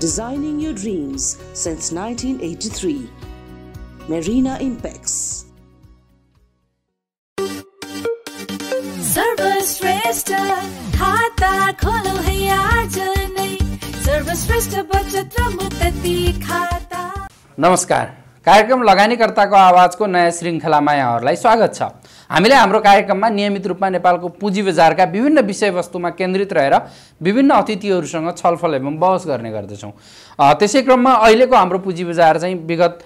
Designing your dreams since 1983. Marina Impex. सर्वश्रेष्ठ खाता खोलो है आज नै सर्वश्रेष्ठ बचत र मुक्ति खाता नमस्कार कार्यक्रम लगानीकर्ताको आवाजको नयाँ श्रृङ्खलामा यहाँहरूलाई स्वागत छ। हामीले हाम्रो कार्यक्रममा नियमित रूपमा नेपालको पुँजी बजारका विभिन्न विषयवस्तुमा केन्द्रित रहेर विभिन्न अतिथिहरूसँग छलफल एवं बहस गर्ने गर्दछौँ। त्यसै क्रममा अहिलेको हाम्रो पुँजी बजार चाहिँ विगत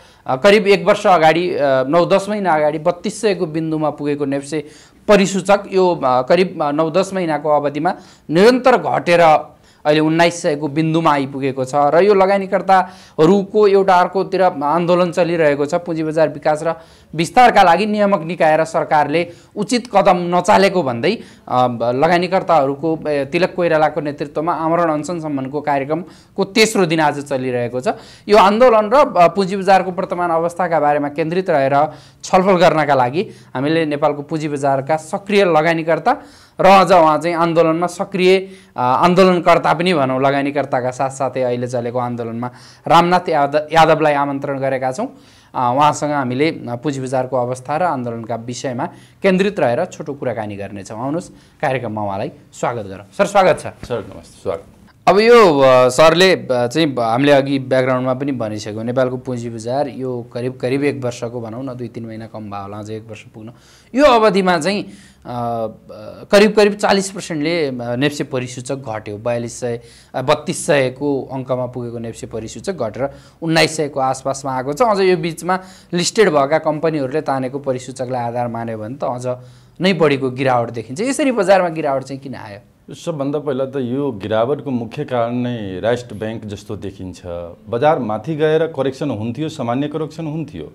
करिब एक वर्ष अगाडि नौ दस महिना अगाडि बत्तिस सयको बिन्दुमा पुगेको नेप्से परिसूचक यो करिब नौ दस महिनाको अवधिमा निरन्तर घटेर अहिले उन्नाइस सयको बिन्दुमा आइपुगेको छ र यो लगानीकर्ताहरूको एउटा अर्कोतिर आन्दोलन चलिरहेको छ पुँजी बजार विकास र विस्तारका लागि नियामक निकाय र सरकारले उचित कदम नचालेको भन्दै लगानीकर्ताहरूको तिलक कोइरालाको नेतृत्वमा आमरण अनसनसम्मको कार्यक्रमको तेस्रो दिन आज चलिरहेको छ। यो आन्दोलन र पुँजी बजारको वर्तमान अवस्थाका बारेमा केन्द्रित रहेर छलफल गर्नका लागि हामीले नेपालको पुँजी बजारका सक्रिय लगानीकर्ता र अझ उहाँ चाहिँ आन्दोलनमा सक्रिय आन्दोलनकर्ता पनि भनौँ लगानीकर्ताका साथसाथै अहिले चलेको आन्दोलनमा रामनाथ यादव यादवलाई आमन्त्रण गरेका छौँ। उहाँसँग हामीले पुँजी बजारको अवस्था र आन्दोलनका विषयमा केन्द्रित रहेर छोटो कुराकानी गर्नेछौँ। आउनुहोस् कार्यक्रममा उहाँलाई स्वागत गरौँ। सर स्वागत छ। सर नमस्ते स्वागत। अब यो सरले चाहिँ हामीले अघि ब्याकग्राउन्डमा पनि भनिसक्यो नेपालको पुँजी बजार यो करिब करिब एक वर्षको भनौँ न दुई तिन महिना कम भयो होला अझै एक वर्ष पुग्न। यो अवधिमा चाहिँ करिब करिब चालिस पर्सेन्टले नेप्से परिसूचक घट्यो। बयालिस सय बत्तिस सयको अङ्कमा पुगेको नेप्से परिसूचक घटेर उन्नाइस सयको आसपासमा आएको छ। अझ यो बिचमा लिस्टेड भएका कम्पनीहरूले तानेको परिसूचकलाई आधार मान्यो भने त अझ नै बढीको गिरावट देखिन्छ। यसरी बजारमा गिरावट चाहिँ किन आयो? सबभन्दा पहिला त यो गिरावटको मुख्य कारण नै राष्ट्र ब्याङ्क जस्तो देखिन्छ। बजार माथि गएर करेक्सन हुन्थ्यो सामान्य करेक्सन हुन्थ्यो।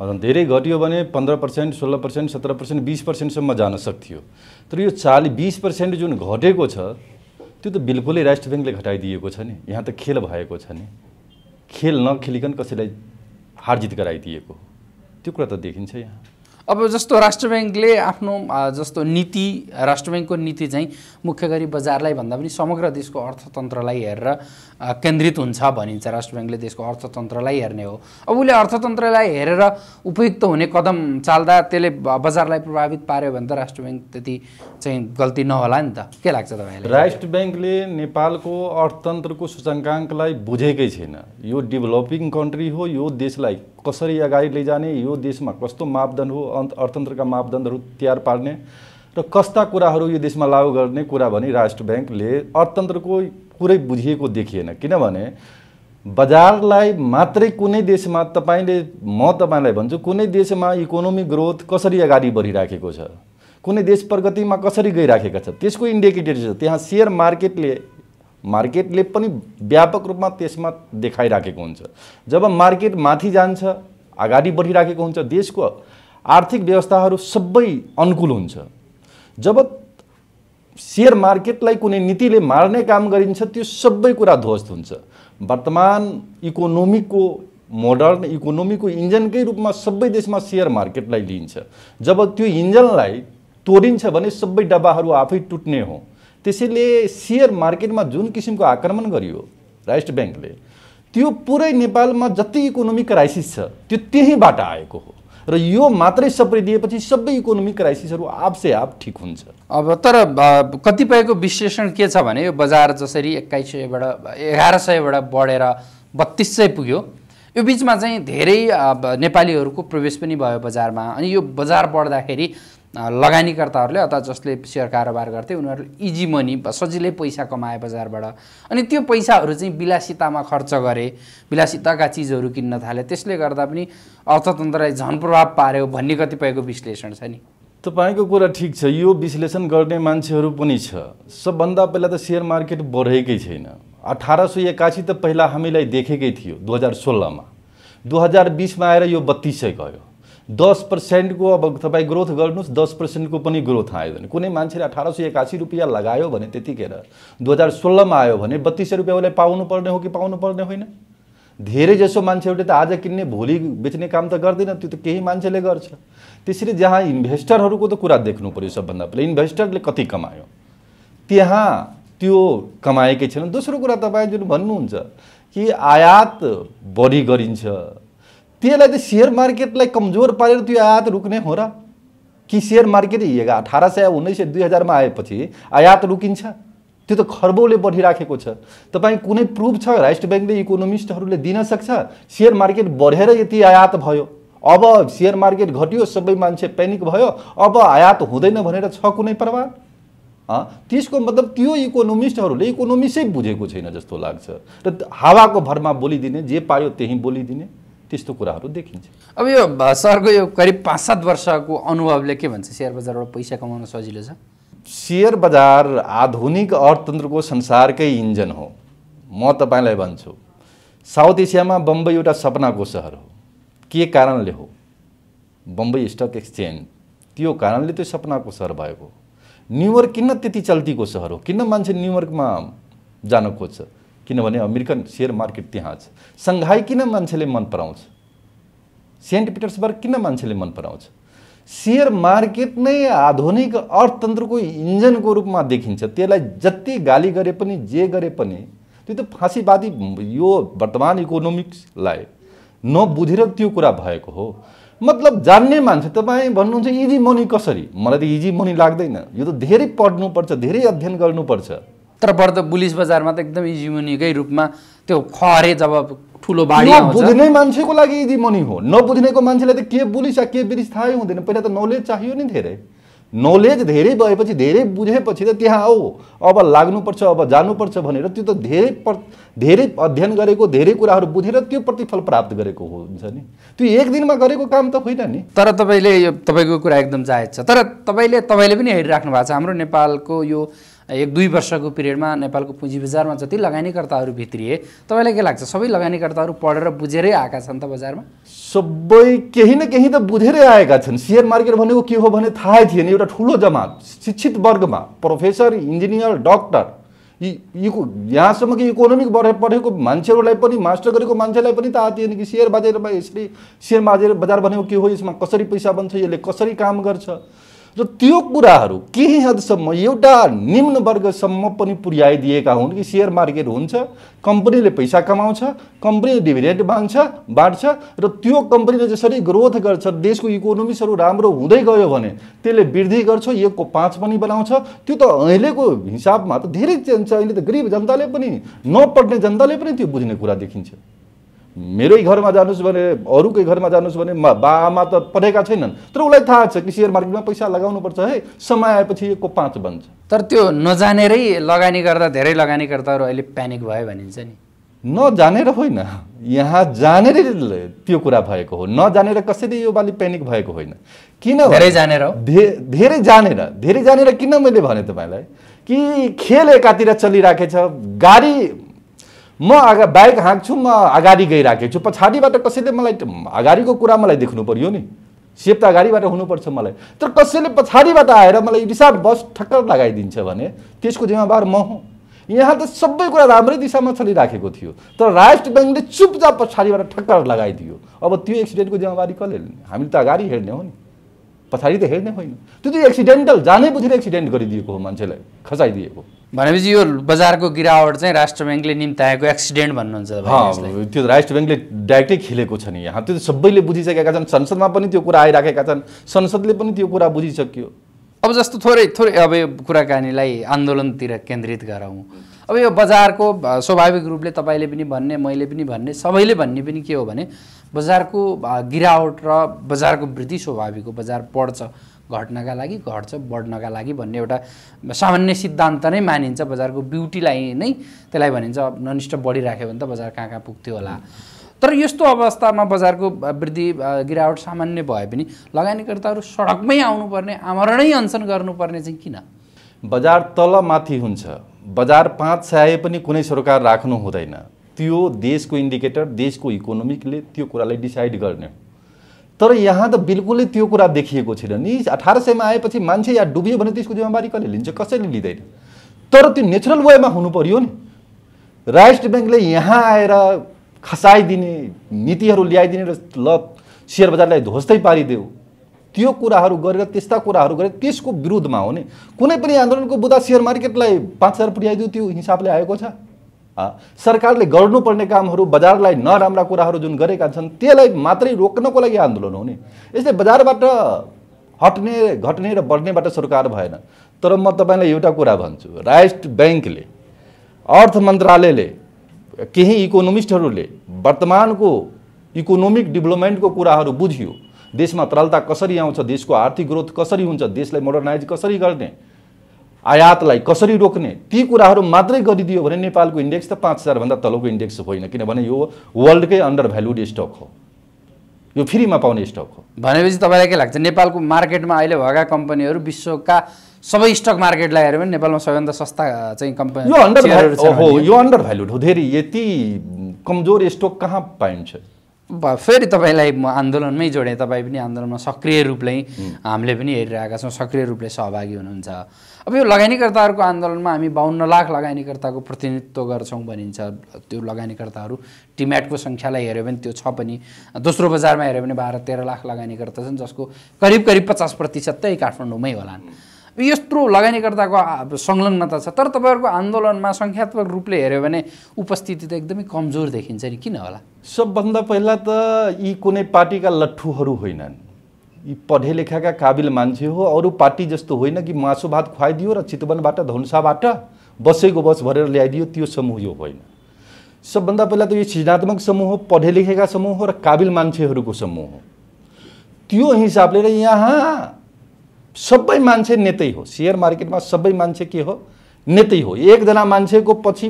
धेरै घट्यो भने पन्ध्र पर्सेन्ट सोह्र पर्सेन्ट सत्र पर्सेन्ट बिस पर्सेन्टसम्म जान सक्थ्यो। तर यो चालि बिस पर्सेन्ट जुन घटेको छ त्यो त बिल्कुलै राष्ट्र ब्याङ्कले घटाइदिएको छ नि। यहाँ त खेल भएको छ नि। खेल नखेलिकन कसैलाई हारजित गराइदिएको। त्यो कुरा त देखिन्छ यहाँ। अब जस्तो राष्ट्र ब्याङ्कले आफ्नो जस्तो नीति राष्ट्र ब्याङ्कको नीति चाहिँ मुख्य गरी बजारलाई भन्दा पनि समग्र देशको अर्थतन्त्रलाई हेरेर केन्द्रित हुन्छ भनिन्छ राष्ट्र ब्याङ्कले देशको अर्थतन्त्रलाई हेर्ने हो। अब उसले अर्थतन्त्रलाई हेरेर उपयुक्त हुने कदम चाल्दा त्यसले बजारलाई प्रभावित पार्यो भने त राष्ट्र ब्याङ्क त्यति चाहिँ गल्ती नहोला नि त। के लाग्छ तपाईँलाई? राष्ट्र ब्याङ्कले नेपालको अर्थतन्त्रको सूचकाङ्कलाई बुझेकै छैन। यो डेभलपिङ कन्ट्री हो यो देशलाई कसरी अगाडि लैजाने यो देशमा कस्तो मापदण्ड हो अन्त अर्थतन्त्रका मापदण्डहरू तयार पार्ने र कस्ता कुराहरू यो देशमा लागू गर्ने कुरा भने राष्ट्र ब्याङ्कले अर्थतन्त्रको पुरै बुझिएको देखिएन। किनभने बजारलाई मात्रै कुनै देशमा तपाईँले म तपाईँलाई भन्छु कुनै देशमा इकोनोमिक ग्रोथ कसरी अगाडि बढिराखेको छ? कुनै देश प्रगतिमा कसरी गइराखेका छ? त्यसको इन्डिकेटर छ। त्यहाँ सेयर मार्केटले मार्केटले पनि व्यापक रूपमा त्यसमा देखाइराखेको हुन्छ। जब मार्केट माथि जान्छ अगाडि बढिराखेको हुन्छ देशको आर्थिक व्यवस्थाहरू सबै अनुकूल हुन्छ। जब सेयर मार्केटलाई कुनै नीतिले मार्ने काम गरिन्छ त्यो सबै कुरा ध्वस्त हुन्छ। वर्तमान इकोनोमीको मोडर्न इकोनोमीको इन्जनकै रूपमा सबै देशमा सेयर मार्केटलाई लिइन्छ। जब त्यो इन्जनलाई तोडिन्छ भने सबै डब्बाहरू आफै टुट्ने हो। त्यसैले सेयर मार्केटमा जुन किसिमको आक्रमण गरियो राष्ट्र ब्याङ्कले त्यो पुरै नेपालमा जति इकोनोमिक क्राइसिस छ त्यो त्यहीँबाट आएको हो। र यो मात्रै सप्रिदिएपछि सबै इकोनोमिक क्राइसिसहरू आपसे आप ठिक हुन्छ। अब तर कतिपयको विश्लेषण के छ भने यो बजार जसरी एक्काइस सयबाट एघार सयबाट बढेर बत्तिस सय पुग्यो यो बिचमा चाहिँ धेरै नेपालीहरूको प्रवेश पनि भयो बजारमा। अनि यो बजार बढ्दाखेरि लगानीकर्ताहरूले अथवा जसले सेयर कारोबार गर्थे उनीहरूले इजी मनी सजिलै पैसा कमाए बजारबाट। अनि त्यो पैसाहरू चाहिँ विलासितामा खर्च गरे विलासिताका चिजहरू किन्न थाले। त्यसले गर्दा पनि अर्थतन्त्रलाई झन प्रभाव पार्यो भन्ने कतिपयको विश्लेषण छ नि। तपाईँको कुरा ठिक छ। यो विश्लेषण गर्ने मान्छेहरू पनि छ। सबभन्दा पहिला त सेयर मार्केट बढेकै छैन। अठार सय एकासी त पहिला हामीलाई देखेकै थियो दुई हजार सोह्रमा। दुई हजार बिसमा आएर यो बत्तिस सय गयो। दस पर्सेन्टको अब तपाईँ ग्रोथ गर्नुहोस् दस पर्सेन्टको पनि ग्रोथ आएन कुनै मान्छेले अठार सय एकासी रुपियाँ लगायो भने त्यतिखेर दुई हजार सोह्रमा आयो भने बत्तिस सय रुपियाँ उसलाई पाउनु पर्ने हो कि पाउनु पर्ने होइन? धेरै जसो मान्छेहरूले त आज किन्ने भोलि बेच्ने काम त गर्दैन त्यो त केही मान्छेले गर्छ। त्यसरी जहाँ इन्भेस्टरहरूको त कुरा देख्नु पऱ्यो सबभन्दा पहिला। इन्भेस्टरले कति कमायो? त्यहाँ त्यो कमाएकै छैन दोस्रो कुरा तपाईँ जुन भन्नुहुन्छ कि आयात बढी गरिन्छ। त्यसलाई त सेयर मार्केटलाई कमजोर पारेर त्यो आयात रुक्ने हो र कि सेयर मार्केट अठार सय उन्नाइस सय दुई हजारमा आएपछि आयात रुकिन्छ। त्यो त खर्बौले बढिराखेको छ। तपाईँ कुनै प्रुफ छ? राष्ट्र ब्याङ्कले इकोनोमिस्टहरूले दिन सक्छ? सेयर मार्केट बढेर यति आयात भयो। अब सेयर मार्केट घट्यो सबै मान्छे पेनिक भयो। अब आयात हुँदैन भनेर छ कुनै प्रभाव त्यसको मतलब त्यो इकोनोमिस्टहरूले इकोनोमिक्सै बुझेको छैन जस्तो लाग्छ। र हावाको भरमा बोलिदिने जे पायो त्यही बोलिदिने। त्यस्तो कुराहरू देखिन्छ। अब यो सरको यो करिब पाँच सात वर्षको अनुभवले के भन्छ? सेयर बजारबाट पैसा कमाउन सजिलो छ? सेयर बजार आधुनिक अर्थतन्त्रको संसारकै इन्जन हो। म तपाईँलाई भन्छु साउथ एसियामा बम्बई एउटा सपनाको सहर हो। के कारणले हो? Bombay stock exchange. त्यो कारणले त्यो सपनाको सहर भएको हो। न्युयोर्क किन त्यति चल्तीको सहर हो? किन मान्छे न्युयोर्कमा जान खोज्छ? किनभने अमेरिकन सेयर मार्केट त्यहाँ छ। सङ्घाई किन मान्छेले मन पराउँछ? सेन्ट पिटर्सबर्ग किन मान्छेले मन पराउँछ? सेयर मार्केट नै आधुनिक अर्थतन्त्रको इन्जनको रूपमा देखिन्छ। त्यसलाई जति गाली गरे पनि जे गरे पनि त्यो त फाँसीवादी यो वर्तमान इकोनोमिक्सलाई नबुझेर त्यो कुरा भएको हो। मतलब जान्ने मान्छे तपाईँ भन्नुहुन्छ इजी मनी कसरी? मलाई त इजी मनी लाग्दैन। यो त धेरै पढ्नुपर्छ धेरै अध्ययन गर्नुपर्छ। तर बढ्दो बुलिस बजारमा त एकदम इजी मुनिकै रूपमा त्यो खरे जब ठुलो बाढी नबुझ्ने मान्छेको लागि इजी मनी हो। नबुझ्नेको मान्छेलाई त के बुलिस के बिरिस थाहै हुँदैन। पहिला त नलेज चाहियो नि धेरै। नलेज धेरै भएपछि धेरै बुझेपछि त त्यहाँ आऊ। अब लाग्नुपर्छ अब जानुपर्छ भनेर त्यो त धेरै पर धेरै अध्ययन गरेको धेरै कुराहरू बुझेर त्यो प्रतिफल प्राप्त गरेको हुन्छ नि। त्यो एक दिनमा गरेको काम त होइन नि। तर तपाईँले यो तपाईँको कुरा एकदम जायज छ। तर तपाईँले तपाईँले पनि हेरिराख्नु भएको छ। हाम्रो नेपालको यो एक दुई वर्षको पिरियडमा नेपालको पुँजी बजारमा जति लगानीकर्ताहरू भित्रिए तपाईँलाई के लाग्छ? सबै लगानीकर्ताहरू पढेर बुझेरै आएका छन् त बजारमा? सबै केही न केही त बुझेरै आएका छन्। सेयर मार्केट भनेको के हो भने थाहै थिएन। एउटा ठुलो जमात शिक्षित वर्गमा प्रोफेसर इन्जिनियर डक्टर यी यहाँसम्म कि इकोनोमिक पढेको मान्छेहरूलाई पनि मास्टर गरेको मान्छेलाई पनि थाहा थिएन कि सेयर बजारमा यसरी सेयर बजार बजार भनेको के हो? यसमा कसरी पैसा बन्छ? यसले कसरी काम गर्छ? र त्यो कुराहरू केही हदसम्म एउटा निम्न वर्गसम्म पनि पुर्याइदिएका हुन् कि सेयर मार्केट हुन्छ कम्पनीले पैसा कमाउँछ कम्पनीले डिभिडेन्ड बाँड्छ बाँड्छ र त्यो कम्पनीले जसरी ग्रोथ गर्छ देशको इकोनोमिक्सहरू राम्रो हुँदै गयो भने त्यसले वृद्धि गर्छ एकको पाँच पनि बनाउँछ। त्यो त अहिलेको हिसाबमा त धेरै चाहिन्छ अहिले त गरिब जनताले पनि नपढ्ने जनताले पनि त्यो बुझ्ने कुरा देखिन्छ। मेरै घरमा जानुहोस् भने अरूकै घरमा जानुहोस् भने मा- बा आमा त पढेका छैनन्। तर उसलाई थाहा छ कि सेयर मार्केटमा पैसा लगाउनुपर्छ है। समय आएपछि एकको पाँच बन्छ। तर त्यो नजानेरै लगानी गर्दा धेरै लगानीकर्ताहरू अहिले प्यानिक भयो भनिन्छ नि। नजानेर होइन। यहाँ जानेरै त्यो कुरा भएको हो। नजानेर कसैले यो पालि पेनिक भएको होइन। किन धेरै जानेर धेरै जानेर धेरै जानेर किन मैले भने तपाईँलाई कि खेल एकातिर चलिराखेछ गाडी म अगा बाइक हाँक्छु म अगाडि गइराखेको छु। पछाडिबाट कसैले मलाई अगाडिको कुरा मलाई देख्नु पर्यो नि? सेप त अगाडिबाट हुनुपर्छ मलाई। तर कसैले पछाडिबाट आएर मलाई रिसाब बस ठक्कर लगाइदिन्छ भने त्यसको जिम्मेवार म हुँ। यहाँ त सबै कुरा राम्रै दिशामा चलिराखेको थियो। तर राष्ट्र ब्याङ्कले चुपचाप पछाडिबाट ठक्कर लगाइदियो। अब त्यो एक्सिडेन्टको जिम्मेवारी कसले लिने? हामीले त अगाडि हेर्ने हो नि। पछाडि त हेर्ने होइन। त्यो त एक्सिडेन्टल जानै बुझेर एक्सिडेन्ट गरिदिएको हो मान्छेलाई खसाइदिएको। भनेपछि यो बजारको गिरावट चाहिँ राष्ट्र ब्याङ्कले निम्ताएको एक्सिडेन्ट भन्नुहुन्छ त्यो राष्ट्र ब्याङ्कले डाइरेक्टै खेलेको छ नि यहाँ। त्यो सबैले बुझिसकेका छन् संसदमा पनि त्यो कुरा आइराखेका छन् संसदले पनि त्यो कुरा बुझिसक्यो। अब जस्तो थोरै थोरै अब यो कुराकानीलाई आन्दोलनतिर केन्द्रित गरौँ। अब यो बजारको स्वाभाविक रूपले तपाईँले पनि भन्ने मैले पनि भन्ने सबैले भन्ने पनि के हो भने बजारको गिरावट र बजारको वृद्धि स्वाभाविक हो बजार बढ्छ। घट्नका लागि घट्छ बढ्नका लागि भन्ने एउटा सामान्य सिद्धान्त नै मानिन्छ बजारको ब्युटीलाई नै। त्यसलाई भनिन्छ ननिष्ठ बढिराख्यो भने त बजार कहाँ कहाँ पुग्थ्यो होला। तर यस्तो अवस्थामा बजारको वृद्धि गिरावट सामान्य भए पनि लगानीकर्ताहरू सडकमै आउनुपर्ने आमरणै अनसन गर्नुपर्ने चाहिँ किन? बजार तल माथि हुन्छ। बजार पाँच सय पनि कुनै सरकार राख्नु हुँदैन। त्यो देशको इन्डिकेटर देशको इकोनोमिकले त्यो कुरालाई डिसाइड गर्ने। तर यहाँ त बिल्कुलै त्यो कुरा देखिएको छैन। नि अठार सयमा आएपछि मान्छे या डुबियो भने त्यसको जिम्मेवारी कसले लिन्छ? कसैले लिँदैन। तर त्यो नेचुरल वेमा हुनु पर्यो नि। राष्ट्र ब्याङ्कले यहाँ आएर खसाइदिने नीतिहरू ल्याइदिने र ल सेयर बजारलाई ध्वस्तै पारिदेऊ। त्यो कुराहरू गरेर त्यस्ता कुराहरू गरेर त्यसको विरुद्धमा हो नि। कुनै पनि आन्दोलनको बुदा सेयर मार्केटलाई पाँच हजार पुर्याइदियो त्यो हिसाबले आएको छ। सरकारले गर्नुपर्ने कामहरू बजारलाई नराम्रा कुराहरू जुन गरेका छन् त्यसलाई मात्रै रोक्नको लागि आन्दोलन हो नि। यसले बजारबाट हट्ने घट्ने र बढ्नेबाट सरकार भएन। तर म तपाईँलाई एउटा कुरा भन्छु। राष्ट्र ब्याङ्कले अर्थ मन्त्रालयले केही इकोनोमिस्टहरूले वर्तमानको इकोनोमिक डेभलपमेन्टको कुराहरू बुझ्यो। देशमा तरलता कसरी आउँछ देशको आर्थिक ग्रोथ कसरी हुन्छ देशलाई मोडर्नाइज कसरी गर्ने? आयातलाई कसरी रोक्ने? ती कुराहरू मात्रै गरिदियो भने नेपालको इन्डेक्स त पाँच हजारभन्दा तलको इन्डेक्स होइन किनभने यो वर्ल्डकै अन्डर भ्यालुड स्टक हो। यो फ्रीमा पाउने स्टक हो। भनेपछि तपाईँलाई के लाग्छ? नेपालको मार्केटमा अहिले भएका कम्पनीहरू विश्वका सबै स्टक मार्केटलाई हेऱ्यो भने नेपालमा सबैभन्दा सस्ता चाहिँ कम्पनी यो अन्डर हो यो अन्डर भ्यालुड हो। धेरै यति कमजोर स्टक कहाँ पाइन्छ? फेरि तपाईँलाई म आन्दोलनमै जोडेँ तपाईँ पनि आन्दोलनमा सक्रिय रूपले हामीले पनि हेरिरहेका छौँ सक्रिय रूपले सहभागी हुनुहुन्छ। अब यो लगानीकर्ताहरूको आन्दोलनमा हामी बाहन्न लाख लगानीकर्ताको प्रतिनिधित्व गर्छौँ भनिन्छ। त्यो लगानीकर्ताहरू टिम्याटको सङ्ख्यालाई हेऱ्यो भने त्यो छ पनि। दोस्रो बजारमा हेऱ्यो भने बाह्र तेह्र लाख लगानीकर्ता छन् जसको करिब करिब पचास प्रतिशत त्यही काठमाडौँमै होलान्। यत्रो लगानीकर्ताको संलग्नता छ। तर तपाईँहरूको आन्दोलनमा सङ्ख्यात्मक रूपले हेऱ्यो भने उपस्थिति त एकदमै कमजोर देखिन्छ नि। किन होला? सबभन्दा पहिला त यी कुनै पार्टीका लट्ठुहरू होइनन्। यी पढे लेखाका काबिल मान्छे हो अरू पार्टी जस्तो होइन कि मासु भात खुवाइदियो र चितवनबाट धनुषाबाट बसेको बस भरेर ल्याइदियो त्यो समूह यो होइन। सबभन्दा पहिला त यो सृजनात्मक समूह हो पढे लेखेका समूह हो र काबिल मान्छेहरूको समूह हो। त्यो हिसाबले र यहाँ सबै मान्छे नेतै हो। सेयर मार्केटमा सबै मान्छे के हो? नेतै हो। एकजना मान्छेको पछि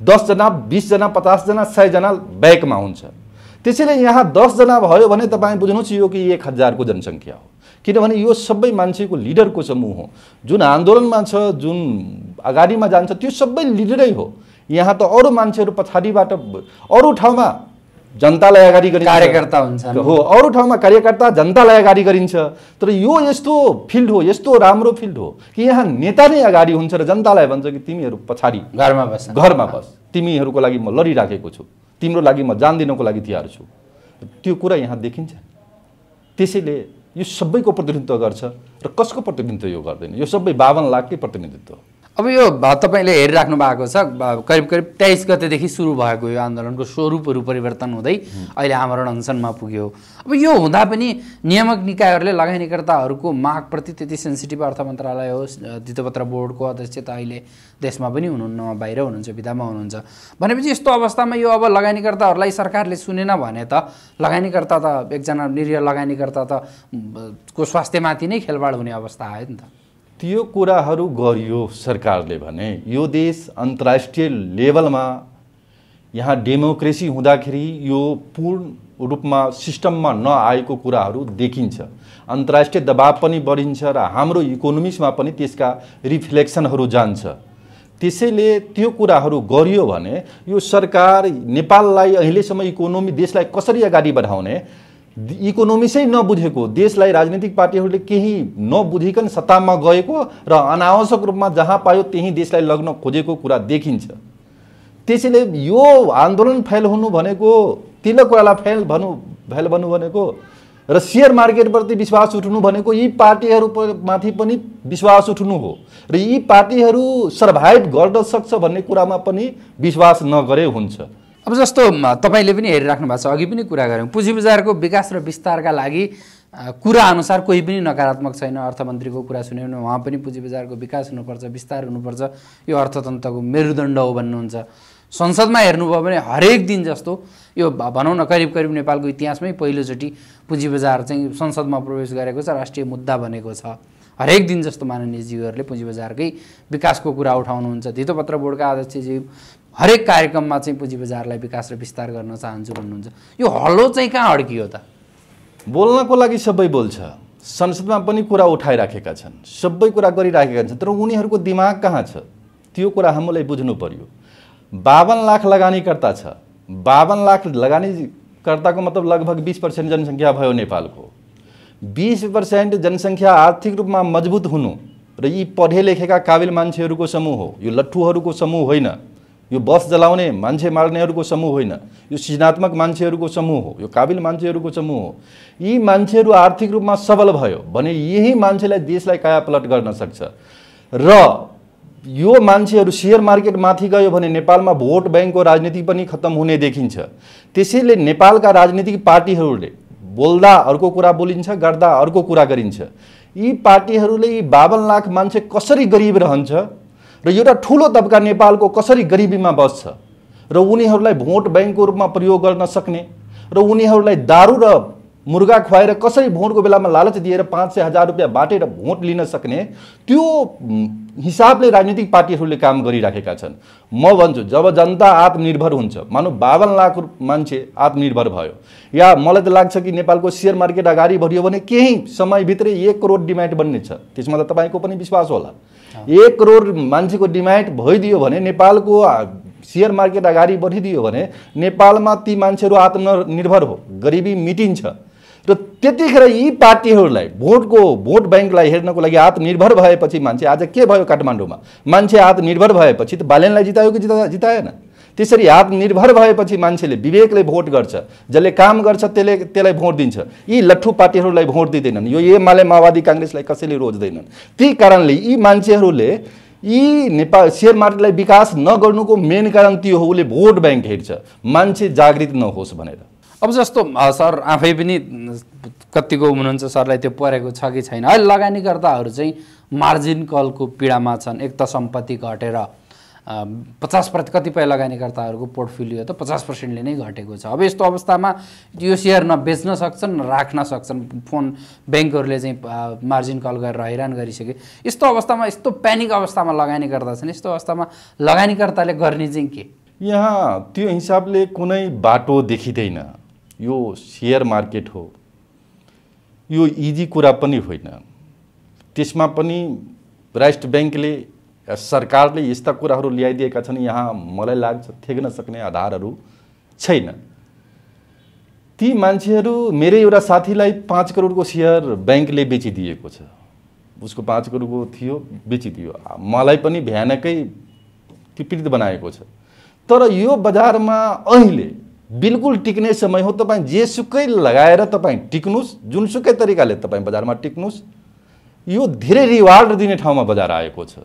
दसजना बिसजना पचासजना सयजना ब्याकमा हुन्छ। त्यसैले यहाँ दसजना भयो भने तपाईँ बुझ्नुहोस् यो कि एक हजारको जनसङ्ख्या हो। किनभने यो सबै मान्छेको लिडरको समूह हो। जुन आन्दोलनमा छ जुन अगाडिमा जान्छ त्यो सबै लिडरै हो। यहाँ त अरू मान्छेहरू पछाडिबाट अरू ठाउँमा जनतालाई अगाडि गरिन्छ। कार्यकर्ता हुन्छन्। हो अरू ठाउँमा कार्यकर्ता जनतालाई अगाडि गरिन्छ। तर यो यस्तो फिल्ड हो यस्तो राम्रो फिल्ड हो कि यहाँ नेता नै अगाडि हुन्छ र जनतालाई भन्छ कि तिमीहरू पछाडि घरमा बस्छ घरमा बस। तिमीहरूको लागि म लडिराखेको छु। तिम्रो लागि म जान दिनको लागि तयार छु। त्यो कुरा यहाँ देखिन्छ। त्यसैले यो सबैको प्रतिनिधित्व गर्छ र कसको प्रतिनिधित्व यो गर्दैन? यो सबै बावन लाखकै प्रतिनिधित्व हो। अब यो तपाईँले हेरिराख्नु भएको छ करिब करिब तेइस गतेदेखि सुरु भएको यो आन्दोलनको स्वरूपहरू परिवर्तन हुँदै अहिले आमरण अनसनमा पुग्यो। अब यो हुँदा पनि नियामक निकायहरूले लगानीकर्ताहरूको मागप्रति त्यति सेन्सिटिभ अर्थ मन्त्रालय होस् धितोपत्र बोर्डको अध्यक्ष त अहिले देशमा पनि हुनुहुन्न बाहिर हुनुहुन्छ विधामा हुनुहुन्छ। भनेपछि यस्तो अवस्थामा यो अब लगानीकर्ताहरूलाई सरकारले सुनेन भने त लगानीकर्ता त एकजना निरीह लगानीकर्ता त को स्वास्थ्यमाथि नै खेलबाड हुने अवस्था आयो नि त। त्यो कुराहरू गरियो सरकारले भने। यो देश अन्तर्राष्ट्रिय लेभलमा यहाँ डेमोक्रेसी हुँदाखेरि यो पूर्ण रूपमा सिस्टममा नआएको कुराहरू देखिन्छ। अन्तर्राष्ट्रिय दबाब पनि बढिन्छ र हाम्रो इकोनोमिक्समा पनि त्यसका रिफ्लेक्सनहरू जान्छ। त्यसैले त्यो कुराहरू गरियो भने यो सरकार नेपाललाई अहिलेसम्म इकोनोमी देशलाई कसरी अगाडि बढाउने इकोनोमिक्सै नबुझेको। देशलाई राजनीतिक पार्टीहरूले केही नबुझिकन सत्तामा गएको र अनावश्यक रूपमा जहाँ पायो त्यहीँ देशलाई लग्न खोजेको कुरा देखिन्छ। त्यसैले यो आन्दोलन फेल हुनु भनेको तिलकोरालाई फेल भनु फेल भन्नु भनेको र सेयर मार्केटप्रति विश्वास उठ्नु भनेको यी पार्टीहरू प- माथि पनि विश्वास उठ्नु हो। र यी पार्टीहरू सर्भाइभ गर्न सक्छ भन्ने कुरामा पनि विश्वास नगरे हुन्छ। अब जस्तो तपाईँले पनि हेरिराख्नु भएको छ अघि पनि कुरा गऱ्यौँ। पुँजी बजारको विकास र विस्तारका लागि कुरा अनुसार कोही पनि नकारात्मक छैन अर्थमन्त्रीको कुरा सुन्यो उहाँ पनि पुँजी बजारको विकास हुनुपर्छ विस्तार हुनुपर्छ। यो अर्थतन्त्रको मेरुदण्ड हो भन्नुहुन्छ। संसदमा हेर्नुभयो भने हरेक दिन जस्तो यो भनौँ न करिब करिब नेपालको इतिहासमै पहिलोचोटि पुँजी बजार चाहिँ संसदमा प्रवेश गरेको छ राष्ट्रिय मुद्दा बनेको छ। हरेक दिन जस्तो माननीय ज्यूहरूले पुँजी बजारकै विकासको कुरा उठाउनुहुन्छ। धितोपत्र बोर्डका अध्यक्षज्यू हरेक कार्यक्रममा चाहिँ पुँजी बजारलाई विकास र विस्तार गर्न चाहन्छु भन्नुहुन्छ। यो हल्लो चाहिँ कहाँ अड्कियो त? बोल्नको लागि सबै बोल्छ। संसदमा पनि कुरा उठाइराखेका छन्। सबै कुरा गरिराखेका छन्। तर उनीहरूको दिमाग कहाँ छ? त्यो कुरा हामीलाई बुझ्नु पर्यो। बावन लाख लगानीकर्ता छ। बावन लाख लगानीकर्ताको मतलब लगभग बिस पर्सेन्ट जनसङ्ख्या भयो नेपालको। बिस पर्सेन्ट जनसङ्ख्या आर्थिक रूपमा मजबुत हुनु र यी पढे लेखेका काबिल मान्छेहरूको समूह हो। यो लट्ठुहरूको समूह होइन। यो बस जलाउने मान्छे मार्नेहरूको समूह होइन। यो सृजनात्मक मान्छेहरूको समूह हो यो काबिल मान्छेहरूको समूह हो। यी मान्छेहरू आर्थिक रूपमा सबल भयो भने यही मान्छेलाई देशलाई कायापलट गर्न सक्छ। र यो मान्छेहरू सेयर मार्केट माथि गयो भने नेपालमा भोट ब्याङ्कको राजनीति पनि खत्तम हुने देखिन्छ। त्यसैले नेपालका राजनीतिक पार्टीहरूले बोल्दा अर्को कुरा बोलिन्छ गर्दा अर्को कुरा गरिन्छ। यी पार्टीहरूले यी बावन लाख मान्छे कसरी गरिब रहन्छ? र एउटा ठुलो तबका नेपालको कसरी गरिबीमा बस्छ र उनीहरूलाई भोट ब्याङ्कको रूपमा प्रयोग गर्न सक्ने र उनीहरूलाई दारू र मुर्गा खुवाएर कसरी भोटको बेलामा लालच दिएर पाँच सय हजार रुपियाँ बाटेर भोट लिन सक्ने त्यो हिसाबले राजनीतिक पार्टीहरूले काम गरिराखेका छन्। म भन्छु जब जनता आत्मनिर्भर हुन्छ मानव बावन लाख मान्छे आत्मनिर्भर भयो। या मलाई त लाग्छ कि नेपालको सेयर मार्केट अगाडि बढ्यो भने केही समयभित्रै एक करोड डिमान्ड बन्ने छ त्यसमा त तपाईँको पनि विश्वास होला। एक करोड मान्छेको डिमान्ड भइदियो भने नेपालको सेयर मार्केट अगाडि बढिदियो भने नेपालमा ती मान्छेहरू आत्मनिर्भर हो गरिबी मिटिन्छ। र त्यतिखेर यी पार्टीहरूलाई भोटको भोट ब्याङ्कलाई हेर्नको लागि आत्मनिर्भर भएपछि मान्छे आज के भयो काठमाडौँमा? मान्छे आत्मनिर्भर भएपछि त बालेनलाई जितायो कि जिता जिताएन? त्यसरी आत्मनिर्भर भएपछि मान्छेले विवेकले भोट गर्छ। जसले काम गर्छ त्यसले त्यसलाई भोट दिन्छ। यी लट्ठु पार्टीहरूलाई भोट दिँदैनन्। यो एमाले माओवादी काङ्ग्रेसलाई कसैले रोज्दैनन्। त्यही कारणले यी मान्छेहरूले यी नेपाल सेयर मार्केटलाई विकास नगर्नुको मेन कारण त्यो हो उसले भोट ब्याङ्क हेर्छ। मान्छे जागृत नहोस् भनेर। अब जस्तो सर आफै पनि कतिको हुनुहुन्छ सरलाई त्यो परेको छ कि छैन? अहिले लगानीकर्ताहरू चाहिँ मार्जिन कलको पीडामा छन्। एक त सम्पत्ति घटेर पचास प्रति कतिपय लगानीकर्ताहरूको पोर्टफोलियो त पचास पर्सेन्टले नै घटेको छ। अब यस्तो अवस्थामा यो सेयर न बेच्न सक्छन् राख्न सक्छन् फोन ब्याङ्कहरूले चाहिँ मार्जिन कल गरेर हैरान गरिसके। यस्तो अवस्थामा यस्तो प्यानिक अवस्थामा लगानीकर्ता छन् यस्तो अवस्थामा लगानीकर्ताले गर्ने चाहिँ के? यहाँ त्यो हिसाबले कुनै बाटो देखिँदैन। यो सेयर मार्केट हो। यो इजी कुरा पनि होइन। त्यसमा पनि राष्ट्र ब्याङ्कले सरकारले यस्ता कुराहरू ल्याइदिएका छन् यहाँ मलाई लाग्छ थेग्न सक्ने आधारहरू छैन। ती मान्छेहरू मेरै एउटा साथीलाई पाँच करोडको सेयर ब्याङ्कले बेचिदिएको छ। उसको पाँच करोडको थियो बेचिदियो। मलाई पनि भयानकै त्यो बनाएको छ। तर यो बजारमा अहिले बिल्कुल टिक्ने समय हो। तपाईँ जेसुकै लगाएर तपाईँ टिक्नुहोस् जुनसुकै तरिकाले तपाईँ बजारमा टिक्नुहोस् यो धेरै रिवार्ड दिने ठाउँमा बजार आएको छ।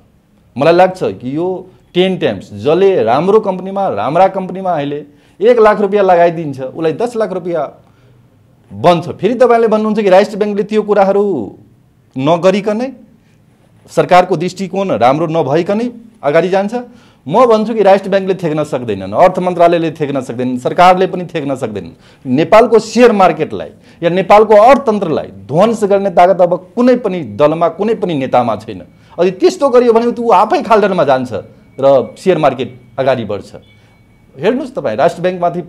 मलाई लाग्छ कि यो टेन टाइम्स जसले राम्रो कम्पनीमा राम्रा कम्पनीमा अहिले एक लाख रुपियाँ लगाइदिन्छ उसलाई दस लाख रुपियाँ बन्छ। फेरि तपाईँले भन्नुहुन्छ कि राष्ट्र ब्याङ्कले त्यो कुराहरू नगरिकनै सरकारको दृष्टिकोण राम्रो नभइकनै अगाडि जान्छ। म भन्छु कि राष्ट्र ब्याङ्कले थेक्न सक्दैनन् अर्थ मन्त्रालयले थेक्न सक्दैनन् सरकारले पनि थेक्न सक्दैनन्। नेपालको सेयर मार्केटलाई या नेपालको अर्थतन्त्रलाई ध्वंस गर्ने तागत अब कुनै पनि दलमा कुनै पनि नेतामा छैन। अनि त्यस्तो गरियो भने त ऊ आफै खाल्डरमा जान्छ र सेयर मार्केट अगाडि बढ्छ। हेर्नुहोस् तपाईँ राष्ट्र ब्याङ्कमाथि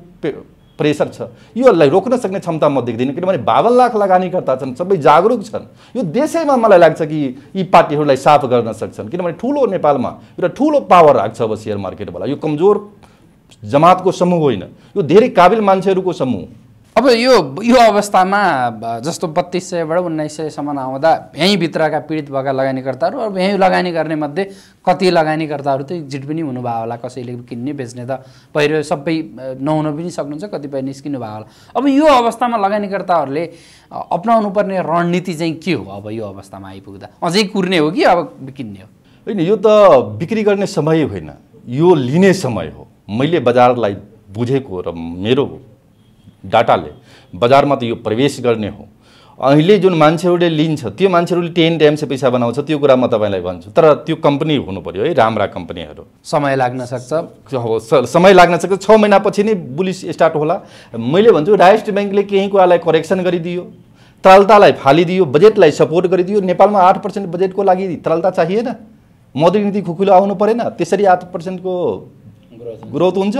प्रेसर छ। योलाई रोक्न सक्ने क्षमता म देख्दिनँ किनभने बावन लाख लगानीकर्ता छन् सबै जागरुक छन्। यो देशैमा मलाई लाग्छ कि यी पार्टीहरूलाई साफ गर्न सक्छन् किनभने ठुलो नेपालमा एउटा ठुलो पावर राख्छ अब सेयर मार्केटवाला। यो कमजोर जमातको समूह होइन यो धेरै काबिल मान्छेहरूको समूह। अब यो यो अवस्थामा जस्तो बत्तिस सयबाट उन्नाइस सयसम्म आउँदा यहीँभित्रका पीडित भएका लगानीकर्ताहरू अब यहीँ लगानी गर्ने मध्ये कति लगानीकर्ताहरू त एक्जिट पनि हुनुभयो होला कसैले किन्ने बेच्ने त पहिरो सबै नहुन पनि सक्नुहुन्छ कतिपय निस्किनु भयो होला। अब यो अवस्थामा लगानीकर्ताहरूले अप्नाउनु पर्ने रणनीति चाहिँ के हो अब यो अवस्थामा आइपुग्दा? अझै कुर्ने हो कि अब किन्ने हो? होइन यो त बिक्री गर्ने समय होइन। यो लिने समय हो। मैले बजारलाई बुझेको र मेरो डाटाले बजारमा त यो प्रवेश गर्ने हो। अहिले जुन मान्छेहरूले लिन्छ त्यो मान्छेहरूले टेन टाइम्स पैसा बनाउँछ त्यो कुरा म तपाईँलाई भन्छु। तर त्यो कम्पनी हुनु पऱ्यो है राम्रा कम्पनीहरू। समय लाग्न सक्छ। समय लाग्न सक्छ। छ महिनापछि नै बुलिस स्टार्ट होला। मैले भन्छु राष्ट्र ब्याङ्कले केही कुरालाई करेक्सन गरिदियो तरलतालाई फालिदियो बजेटलाई सपोर्ट गरिदियो। नेपालमा आठ पर्सेन्ट बजेटको लागि तरलता चाहिएन। मौद्रिक नीति खुकुलो आउनु परेन। त्यसरी आठ पर्सेन्टको ग्रोथ हुन्छ।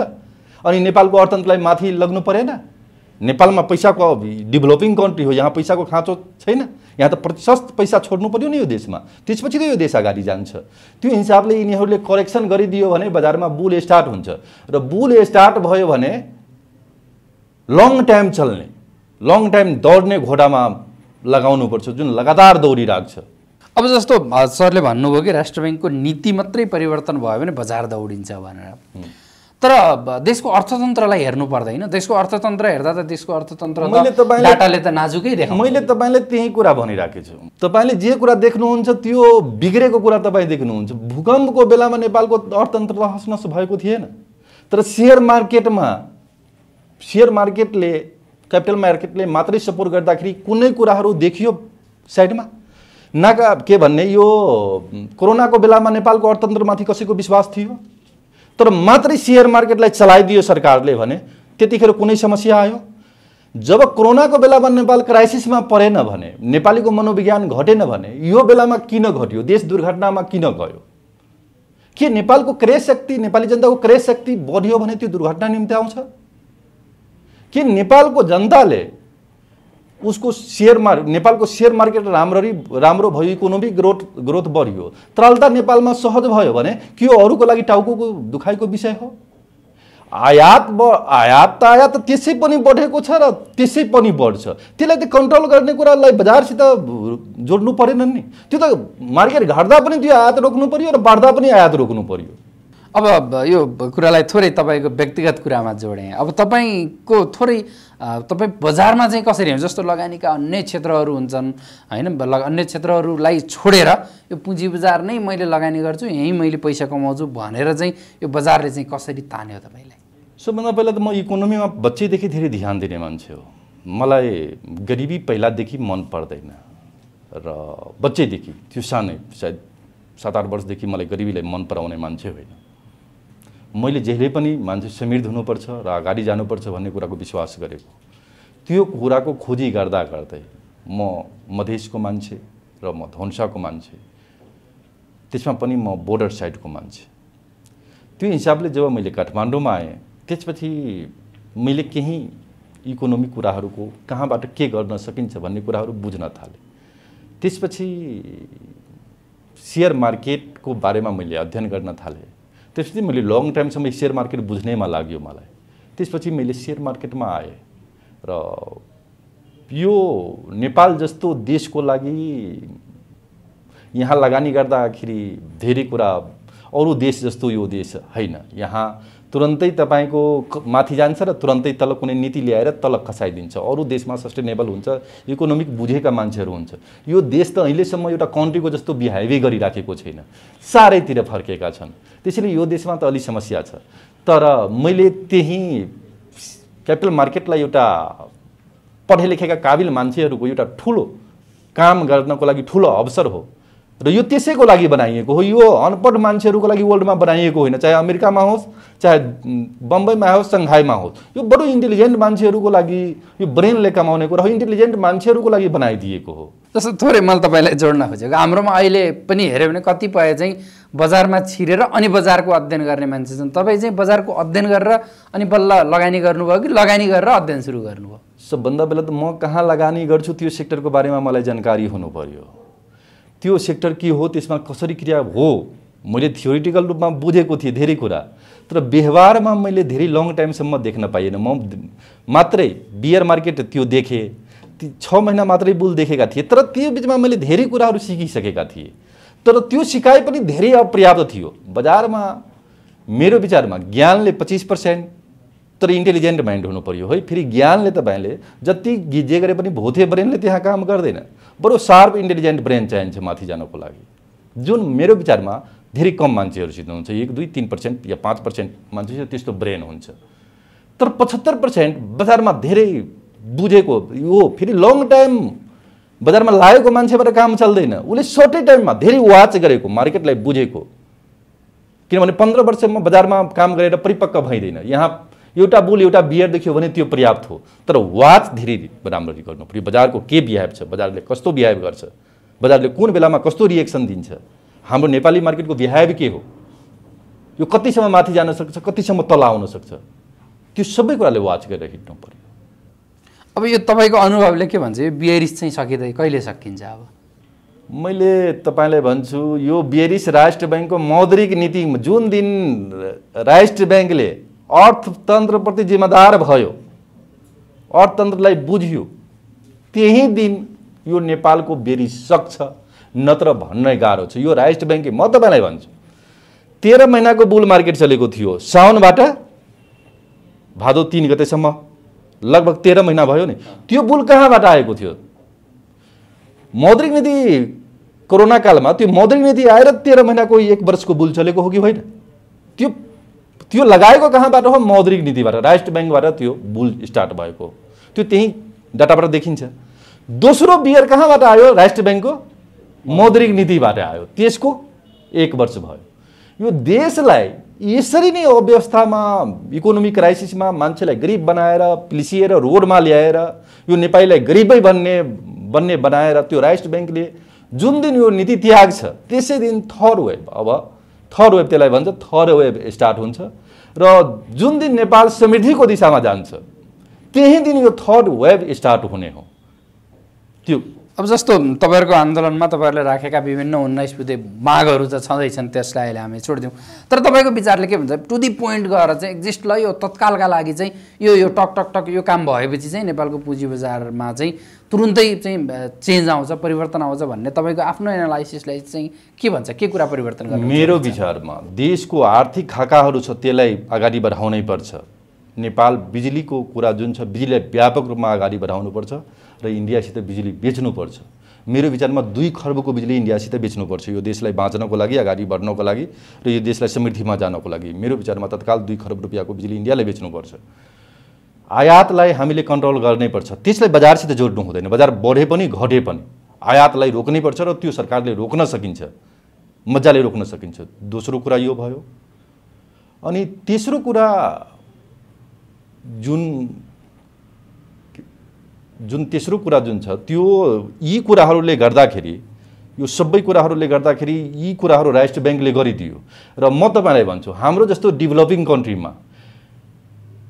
अनि नेपालको अर्थतन्त्रलाई माथि लग्नु परेन। नेपालमा पैसाको डेभलपिङ कन्ट्री हो यहाँ पैसाको खाँचो छैन। यहाँ त प्रशस्त पैसा छोड्नु पर्यो नि यो देशमा। त्यसपछि त यो देश अगाडि जान्छ। त्यो हिसाबले यिनीहरूले करेक्सन गरिदियो भने बजारमा बुल स्टार्ट हुन्छ। र बुल स्टार्ट भयो भने लङ टाइम चल्ने लङ टाइम दौड्ने घोडामा लगाउनुपर्छ जुन लगातार दौडिरहेको छ। अब जस्तो सरले भन्नुभयो कि राष्ट्र ब्याङ्कको नीति मात्रै परिवर्तन भयो भने बजार दौडिन्छ भनेर। तर देशको अर्थतन्त्रलाई हेर्नु पर्दैन। देशको अर्थतन्त्र हेर्दा त देशको अर्थतन्त्र त डाटाले त नाजुकै देखाउँछ। मैले तपाईँलाई त्यही कुरा भनिराखेको छु। तपाईँले जे कुरा देख्नुहुन्छ त्यो बिग्रेको कुरा तपाईँ देख्नुहुन्छ। भूकम्पको बेलामा नेपालको अर्थतन्त्र तहस नहस भएको थिएन। तर सेयर मार्केटमा सेयर मार्केटले क्यापिटल मार्केटले मात्रै सपोर्ट गर्दाखेरि कुनै कुराहरू देखियो साइडमा? नाका के भन्ने यो कोरोनाको बेलामा नेपालको अर्थतन्त्रमाथि कसैको विश्वास थियो? तर मात्रै सेयर मार्केटलाई चलाइदियो सरकारले भने त्यतिखेर कुनै समस्या आयो? जब कोरोनाको बेलामा नेपाल क्राइसिसमा परेन भने नेपालीको मनोविज्ञान घटेन भने यो बेलामा किन घट्यो? देश दुर्घटनामा किन गयो? के नेपालको क्रय शक्ति नेपाली जनताको क्रय शक्ति बढ्यो भने त्यो दुर्घटना निम्ति आउँछ? के नेपालको जनताले उसको सेयर मार नेपालको सेयर मार्केट राम्ररी राम्रो भयो इकोनोमिक ग्रोथ ग्रोथ बढ्यो। तरलता नेपालमा सहज भयो भने के यो अरूको लागि टाउको दुखाइको विषय हो। आयात ब आयात त आयात त त्यसै पनि बढेको छ र त्यसै पनि बढ्छ। त्यसलाई त कन्ट्रोल गर्ने कुरालाई बजारसित जोड्नु परेन नि। त्यो त मार्केट घट्दा पनि त्यो आयात रोक्नु पर्यो र बढ्दा पनि आयात रोक्नु पर्यो। अब यो कुरालाई थोरै तपाईँको व्यक्तिगत कुरामा जोडेँ। अब तपाईँको थोरै तपाईँ बजारमा चाहिँ कसरी हुन्छ जस्तो लगानीका अन्य क्षेत्रहरू हुन्छन् होइन? अन्य क्षेत्रहरूलाई छोडेर यो पुँजी बजार नै मैले लगानी गर्छु यहीँ मैले पैसा कमाउँछु भनेर चाहिँ यो बजारले चाहिँ कसरी तान्यो तपाईँलाई? सबभन्दा पहिला त म इकोनोमीमा बच्चैदेखि धेरै ध्यान दिने मान्छे हो। मलाई गरिबी पहिलादेखि मन पर्दैन र बच्चैदेखि त्यो सानै सायद सात आठ वर्षदेखि मलाई गरिबीलाई मन पराउने मान्छे होइन। मैले जहिले पनि मान्छे समृद्ध हुनुपर्छ र अगाडि जानुपर्छ भन्ने कुराको विश्वास गरेको। त्यो कुराको खोजी गर्दा गर्दै म मधेसको मान्छे र म धनुषाको मान्छे त्यसमा पनि म बोर्डर साइडको मान्छे। त्यो हिसाबले जब मैले काठमाडौँमा आएँ त्यसपछि मैले केही इकोनोमिक कुराहरूको कहाँबाट के गर्न सकिन्छ भन्ने कुराहरू बुझ्न थालेँ। त्यसपछि सेयर मार्केटको बारेमा मैले अध्ययन गर्न थालेँ। त्यसपछि मैले लङ टाइमसम्म सेयर मार्केट बुझ्नेमा लाग्यो मलाई। त्यसपछि मैले सेयर मार्केटमा आएँ र यो नेपाल जस्तो देशको लागि यहाँ लगानी गर्दाखेरि धेरै कुरा अरू देश जस्तो यो देश होइन। यहाँ तुरन्तै तपाईँको माथि जान्छ र तुरन्तै तल कुनै नीति ल्याएर तल खसाइदिन्छ। अरू देशमा सस्टेनेबल हुन्छ इकोनोमिक बुझेका मान्छेहरू हुन्छ। यो देश त अहिलेसम्म एउटा कन्ट्रीको जस्तो बिहेभै गरिराखेको छैन। साह्रैतिर फर्केका छन्। त्यसैले यो देशमा त अलि समस्या छ। तर मैले त्यही क्यापिटल मार्केटलाई एउटा पढे लेखेका काबिल मान्छेहरूको एउटा ठुलो काम गर्नको लागि ठुलो अवसर हो। र यो त्यसैको लागि बनाइएको हो। यो अनपढ मान्छेहरूको लागि वर्ल्डमा बनाइएको होइन। चाहे अमेरिकामा होस् चाहे बम्बईमा होस् सङ्घाईमा होस्। यो बडो इन्टेलिजेन्ट मान्छेहरूको लागि यो ब्रेनले कमाउने कुरा हो। इन्टेलिजेन्ट मान्छेहरूको लागि बनाइदिएको हो। जस्तो थोरै मैले तपाईँलाई जोड्न खोजेको हाम्रोमा अहिले पनि हेऱ्यो भने कतिपय चाहिँ बजारमा छिरेर अनि बजारको अध्ययन गर्ने मान्छे छन्। तपाईँ चाहिँ बजारको अध्ययन गरेर अनि बल्ल लगानी गर्नुभयो कि लगानी गरेर अध्ययन सुरु गर्नुभयो? सबभन्दा पहिला त म कहाँ लगानी गर्छु त्यो सेक्टरको बारेमा मलाई जानकारी हुनु पर्यो। त्यो सेक्टर के हो त्यसमा कसरी क्रिया हो मैले थियोरिटिकल रूपमा बुझेको थिएँ धेरै कुरा तर व्यवहारमा मैले धेरै लङ टाइमसम्म देख्न पाइएन म मात्रै बियर मार्केट त्यो देखेँ छ महिना मात्रै बुल देखेका थिएँ तर त्यो बिचमा मैले धेरै कुराहरू सिकिसकेका थिएँ। तर त्यो सिकाइ पनि धेरै अपर्याप्त थियो। बजारमा मेरो विचारमा ज्ञानले पच्चिस पर्सेन्ट तर इन्टेलिजेन्ट माइन्ड हुनु पर्यो। है फेरि ज्ञानले तपाईँले जति गि- जे गरे पनि भोथे ब्रेनले त्यहाँ काम गर्दैन। बरु सार्प इन्टेलिजेन्ट ब्रेन चाहिन्छ माथि जानको लागि। जुन मेरो विचारमा धेरै कम मान्छेहरूसित हुन्छ एक दुई तिन पर्सेन्ट या पाँच पर्सेन्ट मान्छेसित त्यस्तो ब्रेन हुन्छ। तर पचहत्तर पर्सेन्ट बजारमा धेरै बुझेको यो फेरि लङ टाइम बजारमा लागेको मान्छेबाट काम चल्दैन। उसले सर्टै टाइममा धेरै वाच गरेको मार्केटलाई बुझेको। किनभने पन्ध्र वर्षमा बजारमा काम गरेर परिपक्व भइँदैन। यहाँ एउटा बुल एउटा बियर देख्यो भने त्यो पर्याप्त हो। तर वाच धेरै राम्ररी गर्नु पऱ्यो बजारको के बिहेभ छ? बजारले कस्तो बिहेभ गर्छ? बजारले कुन बेलामा कस्तो रिएक्सन दिन्छ? हाम्रो नेपाली मार्केटको बिहेभ के हो? यो कतिसम्म माथि जान सक्छ कतिसम्म तल आउन सक्छ? त्यो सबै कुराले वाच गरेर हिँड्नु पऱ्यो अब यो तपाईँको अनुभवले के भन्छ? यो बियरिस चाहिँ सकिँदै कहिले सकिन्छ अब? मैले तपाईँलाई भन्छु यो बेरिस राष्ट्र ब्याङ्कको मौद्रिक नीति जुन दिन राष्ट्र ब्याङ्कले अर्थतन्त्रप्रति जिम्मेदार भयो। अर्थतन्त्रलाई बुझ्यो। त्यही दिन यो नेपालको बेरिस सक्छ नत्र भन्नै गाह्रो छ। यो राष्ट्र ब्याङ्कले म तपाईँलाई भन्छु तेह्र महिनाको बुल मार्केट चलेको थियो। साउनबाट भादो तिन गतेसम्म लगभग तेह्र महिना भयो नि। त्यो बुल कहाँबाट आएको थियो? मौद्रिक नीति कोरोना कालमा त्यो मौद्रिक नीति आएर तेह्र महिनाको एक वर्षको बुल चलेको हो कि होइन? त्यो त्यो लगाएको कहाँबाट हो? मौद्रिक नीतिबाट। राष्ट्र ब्याङ्कबाट त्यो बुल स्टार्ट भएको। त्यो त्यही डाटाबाट देखिन्छ। दोस्रो बियर कहाँबाट आयो? राष्ट्र ब्याङ्कको मौद्रिक नीतिबाट आयो। त्यसको एक वर्ष भयो। यो देशलाई यसरी नै अव्यवस्थामा इकोनोमिक क्राइसिसमा मान्छेलाई गरिब बनाएर पिल्सिएर रोडमा ल्याएर यो नेपालीलाई गरिबै बन्ने बन्ने बनाएर त्यो राष्ट्र ब्याङ्कले जुन दिन यो नीति त्याग छ त्यसै दिन थर्ड वेभ अब थर्ड वेभ त्यसलाई भन्छ थर्ड वेभ स्टार्ट हुन्छ। र जुन दिन नेपाल समृद्धिको दिशामा जान्छ त्यही दिन यो थर्ड वेभ स्टार्ट हुने हो। त्यो अब जस्तो तपाईँहरूको आन्दोलनमा तपाईँहरूले राखेका विभिन्न उन्नाइस बुधे मागहरू त छँदैछन् त्यसलाई अहिले हामी छोडिदिउँ। तर तपाईँको विचारले के भन्छ टु दि पोइन्ट गएर चाहिँ एक्जिस्ट ल यो तत्कालका लागि चाहिँ यो यो टक टक टक यो काम भएपछि चाहिँ नेपालको पुँजी बजारमा चाहिँ तुरुन्तै चाहिँ चेन्ज आउँछ परिवर्तन आउँछ भन्ने तपाईँको आफ्नो एनालाइसिसलाई चाहिँ के भन्छ के कुरा परिवर्तन गर्नु मेरो विचारमा देशको आर्थिक खाकाहरू छ त्यसलाई अगाडि बढाउनै पर्छ। नेपाल बिजुलीको कुरा जुन छ बिजुलीलाई व्यापक रूपमा अगाडि बढाउनुपर्छ र इन्डियासित बिजुली बेच्नुपर्छ। मेरो विचारमा दुई खर्बको बिजुली इन्डियासित बेच्नुपर्छ। यो देशलाई बाँच्नको लागि अगाडि बढ्नको लागि र यो देशलाई समृद्धिमा जानको लागि। मेरो विचारमा तत्काल दुई खरब रुपियाँको बिजुली इन्डियालाई बेच्नुपर्छ। आयातलाई हामीले कन्ट्रोल गर्नै पर्छ। त्यसलाई बजारसित जोड्नु हुँदैन। बजार बढे पनि घटे पनि। आयातलाई रोक्नै पर्छ र त्यो सरकारले रोक्न सकिन्छ। मजाले रोक्न सकिन्छ। दोस्रो कुरा यो भयो। अनि तेस्रो कुरा जुन जुन तेस्रो कुरा जुन छ त्यो यी कुराहरूले गर्दाखेरि यो सबै कुराहरूले गर्दाखेरि यी कुराहरू राष्ट्र ब्याङ्कले गरिदियो। र म तपाईँलाई भन्छु हाम्रो जस्तो डेभलपिङ कन्ट्रीमा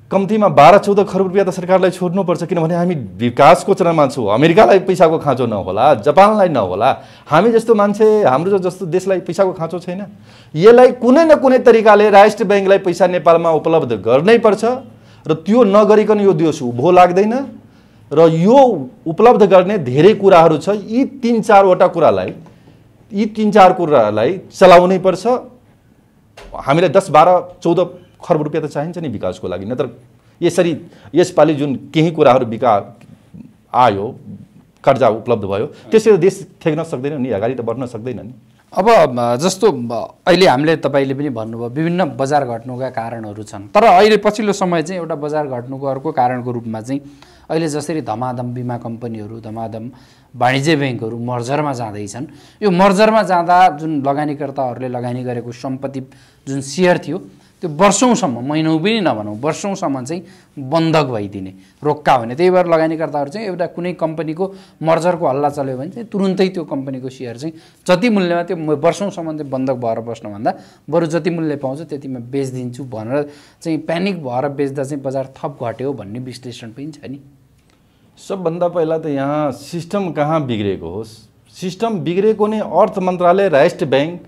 कम्तीमा बाह्र चौध खरब रुपियाँ त सरकारलाई छोड्नुपर्छ किनभने हामी विकासको चरणमा छौँ। अमेरिकालाई पैसाको खाँचो नहोला जापानलाई नहोला। हामी जस्तो मान्छे हाम्रो जस्तो देशलाई पैसाको खाँचो छैन। यसलाई कुनै न कुनै तरिकाले राष्ट्र ब्याङ्कलाई पैसा नेपालमा उपलब्ध गर्नै पर्छ। र त्यो नगरिकन यो देश उभो लाग्दैन। र यो उपलब्ध गर्ने धेरै कुराहरू छ। यी तिन चारवटा कुरालाई यी तिन चार कुरालाई चलाउनै पर्छ। हामीलाई दस बाह्र चौध खरब रुपियाँ त चाहिन्छ नि विकासको लागि। नत्र यसरी यसपालि जुन केही कुराहरू विका आयो कर्जा उपलब्ध भयो त्यसरी देश थेग्न सक्दैन नि अगाडि त बढ्न सक्दैन नि। अब जस्तो अहिले हामीले तपाईँले पनि भन्नुभयो विभिन्न बजार घट्नुका कारणहरू छन्। तर अहिले पछिल्लो समय चाहिँ एउटा बजार घट्नुको अर्को कारणको रूपमा चाहिँ अहिले जसरी धमाधम बिमा कम्पनीहरू धमाधम वाणिज्य ब्याङ्कहरू मर्जरमा जाँदैछन् यो मर्जरमा जाँदा जुन लगानीकर्ताहरूले लगानी गरेको सम्पत्ति जुन सेयर थियो त्यो वर्षौँसम्म महिनौ पनि नभनौँ वर्षौँसम्म चाहिँ बन्धक भइदिने रोक्का हुने। त्यही भएर लगानीकर्ताहरू चाहिँ एउटा कुनै कम्पनीको मर्जरको हल्ला चल्यो भने चाहिँ तुरुन्तै त्यो कम्पनीको सेयर चाहिँ जति मूल्यमा त्यो वर्षौँसम्म चाहिँ बन्धक भएर बस्नुभन्दा बरु जति मूल्य पाउँछ त्यतिमा बेचिदिन्छु भनेर चाहिँ प्यानिक भएर बेच्दा चाहिँ बजार थप घट्यो भन्ने विश्लेषण पनि छ नि। सबभन्दा पहिला त यहाँ सिस्टम कहाँ बिग्रेको हो सिस्टम बिग्रेको नै अर्थ मन्त्रालय राष्ट्र ब्याङ्क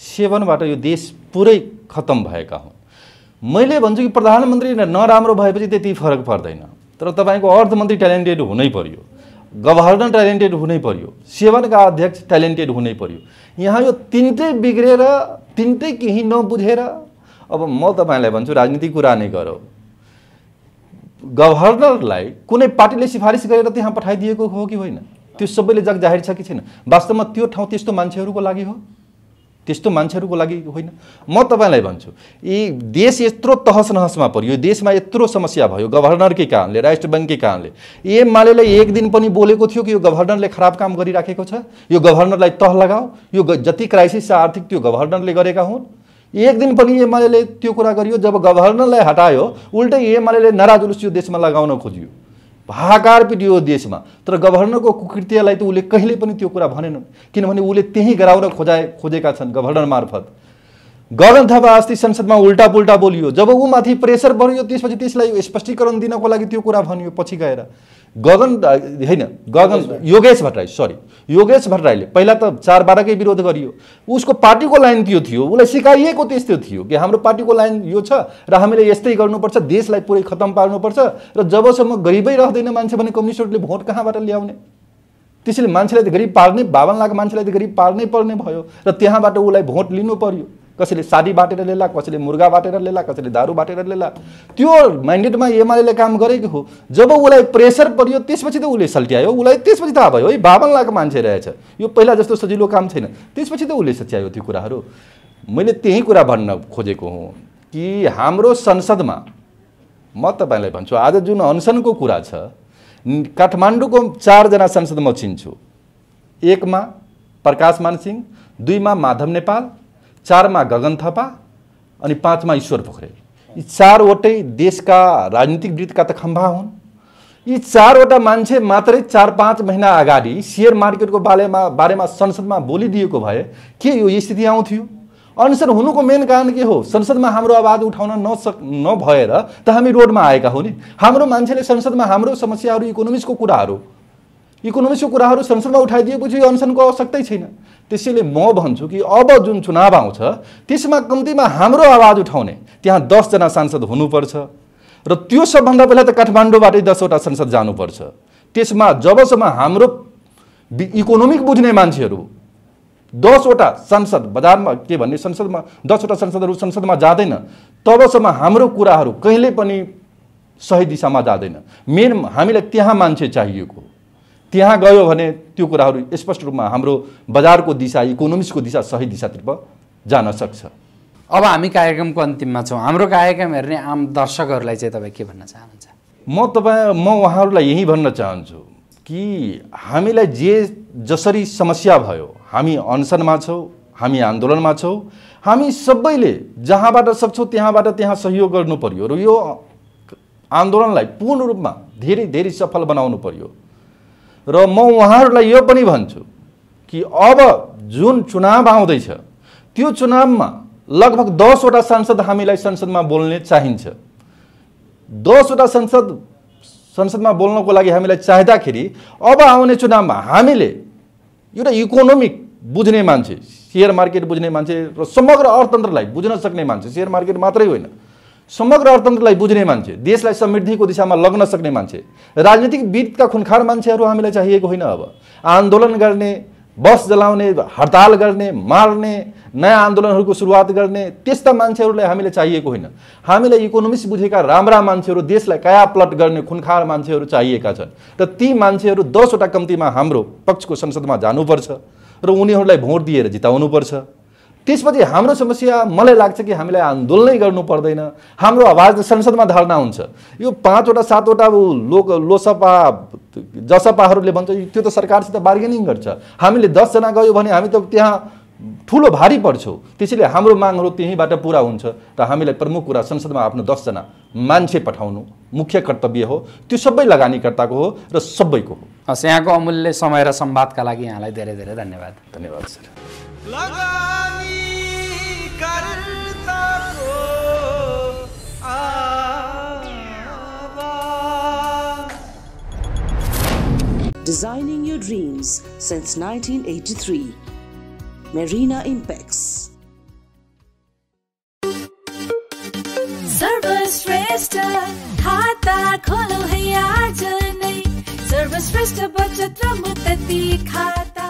सेवनबाट यो देश पुरै खत्तम भएका हुन् मैले भन्छु कि प्रधानमन्त्री नराम्रो भएपछि त्यति फरक पर्दैन। तर तपाईँको अर्थमन्त्री ट्यालेन्टेड हुनै पर्यो। गभर्नर ट्यालेन्टेड हुनै पर्यो। सेवनका अध्यक्ष ट्यालेन्टेड हुनै पर्यो। यहाँ यो तिनटै बिग्रेर तिनटै केही नबुझेर अब म तपाईँलाई भन्छु राजनीतिक कुरा नै गरौँ। गभर्नरलाई कुनै पार्टीले सिफारिस गरेर त्यहाँ पठाइदिएको हो कि होइन? त्यो सबैले जग जाहेर छ कि छैन? वास्तवमा त्यो ठाउँ त्यस्तो मान्छेहरूको लागि हो? त्यस्तो मान्छेहरूको लागि होइन? म तपाईँलाई भन्छु यी देश यत्रो तहस नहसमा पर्यो देशमा यत्रो समस्या भयो गभर्नरकै कारणले राष्ट्र ब्याङ्ककै कारणले एमाले एक दिन पनि बोलेको थियो कि यो गभर्नरले खराब काम गरिराखेको छ? यो गभर्नरलाई तह लगाऊ यो जति क्राइसिस छ आर्थिक त्यो गभर्नरले गरेका हुन् एक दिन पनि एमाले त्यो कुरा गरियो जब गभर्नरलाई हटायो उल्टै एमाले नारा जुलुस यो देशमा लगाउन खोजियो। हाहाकार पिटियो देशमा। तर गभर्नरको कुकृत्यलाई त उसले कहिले पनि त्यो कुरा भनेन। किनभने उसले त्यहीँ गराउन खोजाए खोजेका छन् गभर्नर मार्फत। गगन थापा अस्ति संसदमा उल्टा पुल्टा बोलियो। जब ऊ माथि प्रेसर बढ्यो त्यसपछि त्यसलाई स्पष्टीकरण दिनको लागि त्यो कुरा भनियो पछि गएर। गगन होइन गगन योगेश भट्टराई सरी योगेश भट्टराईले पहिला त चार बाह्रकै विरोध गरियो। उसको पार्टीको लाइन त्यो थियो उसलाई सिकाइएको त्यस्तो थियो कि हाम्रो पार्टीको लाइन यो छ र हामीले यस्तै गर्नुपर्छ देशलाई पुरै खतम पार्नुपर्छ र जबसम्म गरिबै रहँदैन मान्छे भने कम्युनिस्टहरूले भोट कहाँबाट ल्याउने? त्यसैले मान्छेलाई त गरिब पार्नै बावन लाख मान्छेलाई त गरिब पार्नै पर्ने भयो र त्यहाँबाट उसलाई भोट लिनु पर्यो। कसैले साडी बाटेर लेला कसैले मुर्गा बाटेर लेला कसैले दारू बाटेर लेला। त्यो म्यान्डेटमा एमाले काम गरेको हो। जब उसलाई प्रेसर पर्यो त्यसपछि त उसले सल्ट्यायो। उसलाई त्यसपछि थाहा भयो है बाबन लाएको मान्छे रहेछ। यो पहिला जस्तो सजिलो काम छैन। त्यसपछि त उसले सच्यायो त्यो कुराहरू। मैले त्यही कुरा भन्न खोजेको हुँ कि हाम्रो संसदमा म तपाईँलाई भन्छु आज जुन अनसनको कुरा छ काठमाडौँको चारजना संसद म चिन्छु। एकमा प्रकाश मानसिंह दुईमा माधव नेपाल चारमा गगन थापा अनि पाँचमा ईश्वर पोखरेल। यी चारवटै देशका राजनीतिक वृत्तका त खम्बा हुन्। यी चारवटा मान्छे मात्रै चार पाँच महिना अगाडि सेयर मार्केटको बारेमा बारेमा संसदमा बोलिदिएको भए के यो स्थिति आउँथ्यो? अनसन हुनुको मेन कारण के हो? संसदमा हाम्रो आवाज उठाउन नसक नभएर त हामी रोडमा आएका हो नि हाम्रो मान्छेले संसदमा हाम्रो समस्याहरू इकोनोमिक्सको कुराहरू इकोनोमिक्सको कुराहरू संसदमा उठाइदिएपछि यो अनसनको आवश्यकतै छैन त्यसैले म भन्छु कि अब जुन चुनाव आउँछ त्यसमा कम्तीमा हाम्रो आवाज उठाउने त्यहाँ दसजना सांसद हुनुपर्छ र त्यो सबभन्दा पहिला त काठमाडौँबाटै दसवटा संसद जानुपर्छ त्यसमा जबसम्म हाम्रो इकोनोमिक बुझ्ने मान्छेहरू दसवटा संसद बजारमा के भन्ने संसदमा दसवटा संसदहरू संसदमा जाँदैन तबसम्म हाम्रो कुराहरू कहिले पनि सही दिशामा जाँदैन मेन हामीलाई त्यहाँ मान्छे चाहिएको त्यहाँ गयो भने त्यो कुराहरू स्पष्ट रूपमा हाम्रो बजारको दिशा इकोनोमिक्सको दिशा सही दिशातर्फ जान सक्छ। अब हामी कार्यक्रमको अन्तिममा छौँ। हाम्रो कार्यक्रम हेर्ने आम दर्शकहरूलाई चाहिँ तपाईँ के भन्न चाहनुहुन्छ? म तपाईँ म उहाँहरूलाई यही भन्न चाहन्छु कि हामीलाई जे जसरी समस्या भयो हामी अनसनमा छौँ हामी आन्दोलनमा छौँ हामी सबैले जहाँबाट सक्छौँ त्यहाँबाट त्यहाँ सहयोग गर्नु पर्यो। र यो आन्दोलनलाई पूर्ण रूपमा धेरै धेरै सफल बनाउनु पर्यो। र म उहाँहरूलाई यो पनि भन्छु कि अब जुन चुनाव आउँदैछ त्यो चुनावमा लगभग दसवटा सांसद हामीलाई संसदमा बोल्ने चाहिन्छ। दसवटा संसद संसदमा बोल्नको लागि हामीलाई चाहिँदाखेरि अब आउने चुनावमा हामीले एउटा इकोनोमिक बुझ्ने मान्छे सेयर मार्केट बुझ्ने मान्छे र समग्र अर्थतन्त्रलाई बुझ्न सक्ने मान्छे सेयर मार्केट मात्रै होइन। समग्र अर्थतन्त्रलाई बुझ्ने मान्छे देशलाई समृद्धिको दिशामा लग्न सक्ने मान्छे राजनीतिक विदका खुनखार मान्छेहरू हामीलाई चाहिएको होइन अब। आन्दोलन गर्ने बस जलाउने हडताल गर्ने मार्ने नयाँ आन्दोलनहरूको सुरुवात गर्ने त्यस्ता मान्छेहरूलाई हामीलाई चाहिएको होइन। हामीलाई इकोनोमिक्स बुझेका राम्रा मान्छेहरू देशलाई कया प्लट गर्ने खुनखार मान्छेहरू चाहिएका छन्? र ती मान्छेहरू दसवटा कम्तीमा हाम्रो पक्षको संसदमा जानुपर्छ र उनीहरूलाई भोट दिएर जिताउनुपर्छ। त्यसपछि हाम्रो समस्या मलाई लाग्छ कि हामीलाई आन्दोलनै गर्नु पर्दैन। हाम्रो आवाज संसदमा धर्ना हुन्छ। यो पाँचवटा सातवटा लोक लोसपा जसपाहरूले भन्छ त्यो त सरकारसित बार्गेनिङ गर्छ। हामीले दसजना गयो भने हामी त त्यहाँ ठुलो भारी पर्छौँ। त्यसैले हाम्रो मागहरू त्यहीँबाट पुरा हुन्छ र हामीलाई प्रमुख कुरा संसदमा आफ्नो दसजना मान्छे पठाउनु मुख्य कर्तव्य हो। त्यो सबै लगानीकर्ताको हो र सबैको हो। हस् यहाँको अमूल्य समय र संवादका लागि यहाँलाई धेरै धेरै धन्यवाद। धन्यवाद sir. Designing your dreams since 1983. Marina Impex. सर्वश्रेष्ठ खाता खोलो है आज नै सर्वश्रेष्ठ बचत र मुक्ति खाता